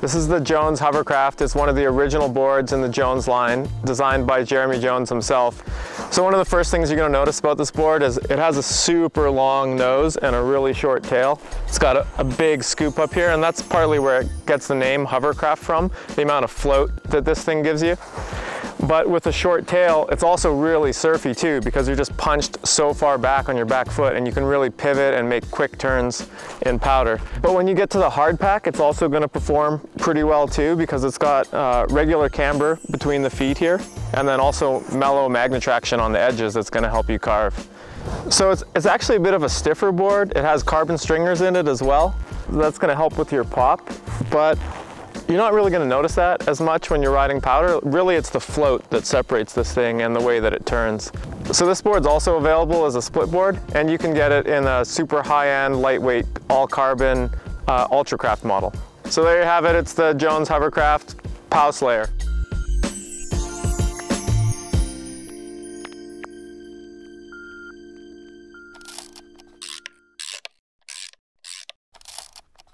This is the Jones Hovercraft. It's one of the original boards in the Jones line, designed by Jeremy Jones himself. So one of the first things you're gonna notice about this board is it has a super long nose and a really short tail. It's got a, a big scoop up here, and that's partly where it gets the name hovercraft from, the amount of float that this thing gives you. But with a short tail, it's also really surfy too because you're just punched so far back on your back foot and you can really pivot and make quick turns in powder. But when you get to the hard pack, it's also gonna perform pretty well too because it's got uh, regular camber between the feet here and then also mellow Magne-Traction on the edges that's gonna help you carve. So it's, it's actually a bit of a stiffer board. It has carbon stringers in it as well. That's gonna help with your pop, but you're not really gonna notice that as much when you're riding powder. Really, it's the float that separates this thing and the way that it turns. So this board's also available as a split board, and you can get it in a super high-end, lightweight, all-carbon uh, Ultracraft model. So there you have it, it's the Jones Hovercraft Pow Slayer.